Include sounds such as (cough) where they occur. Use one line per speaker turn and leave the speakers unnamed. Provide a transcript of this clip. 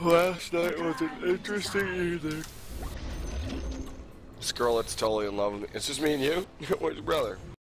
Last night wasn't interesting either. This girl that's totally in love with me. It's just me and you? (laughs) Where's your brother?